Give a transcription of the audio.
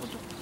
보조.